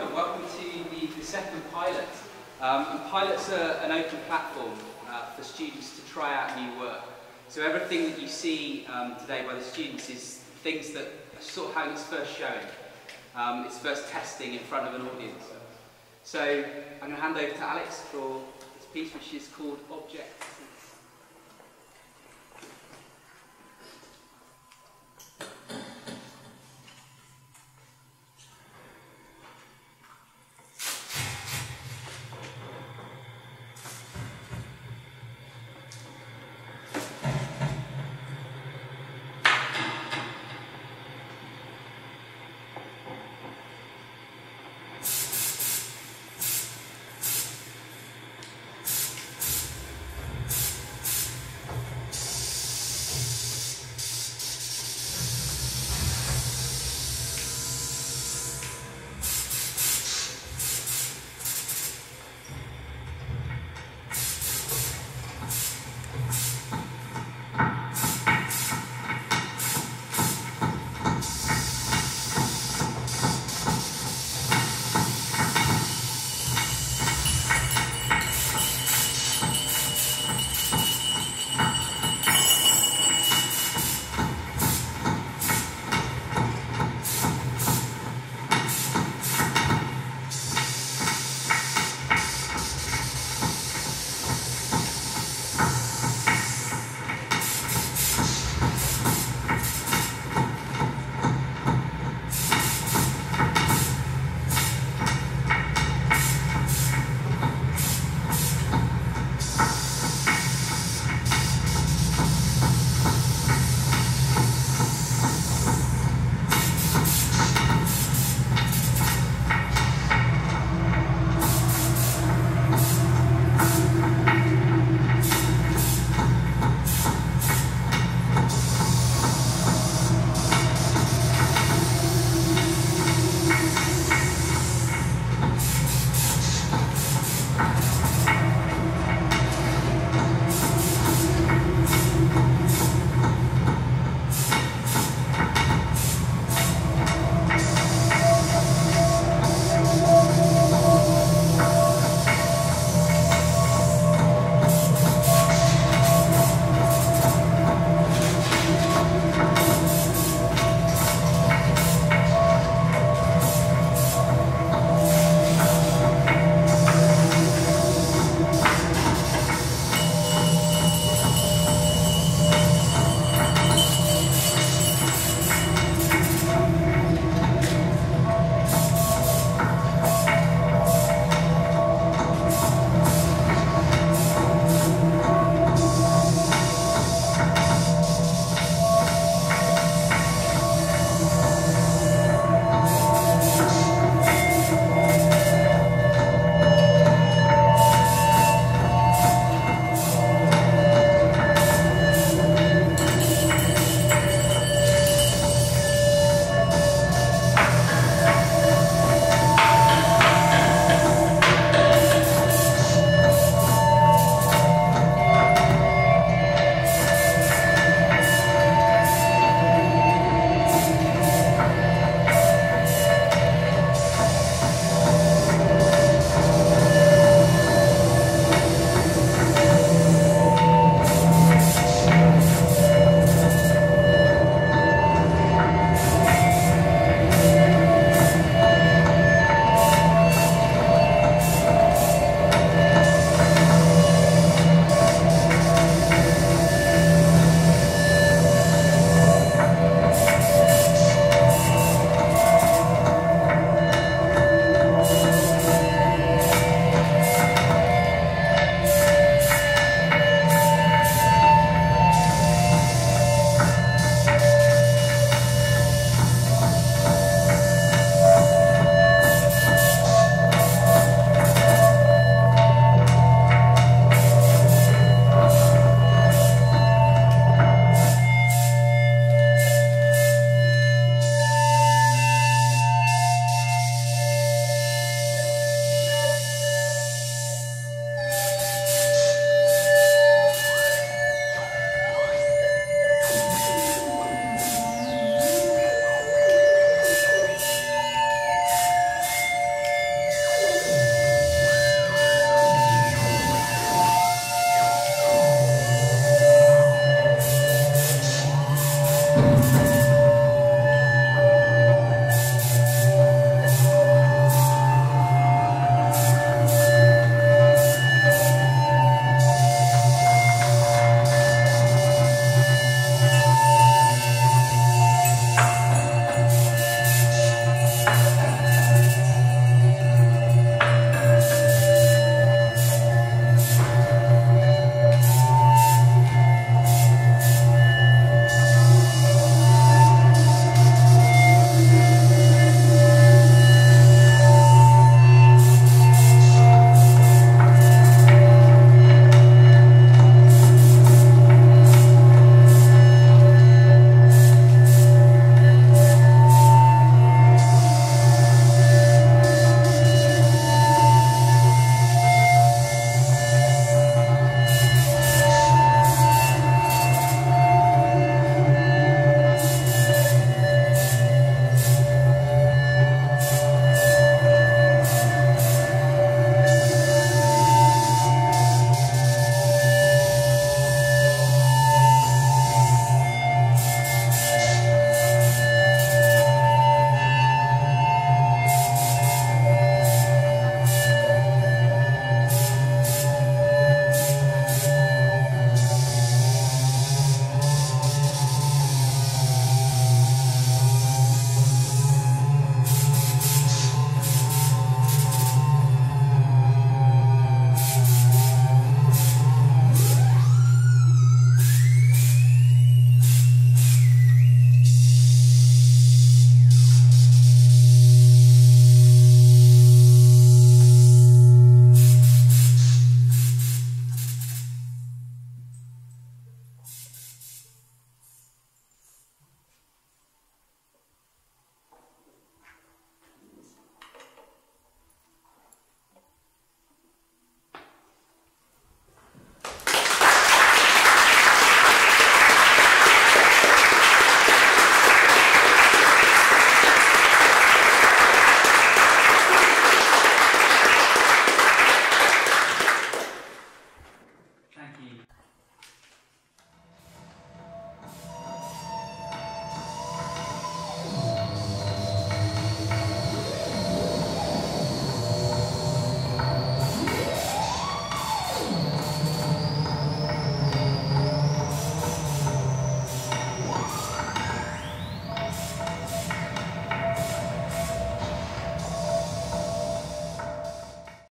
welcome. Welcome to the, the second pilot. Um, and pilots are an open platform uh, for students to try out new work. So everything that you see um, today by the students is things that are sort of having its first showing, um, its first testing in front of an audience. So I'm going to hand over to Alex for this piece, which is called Objects.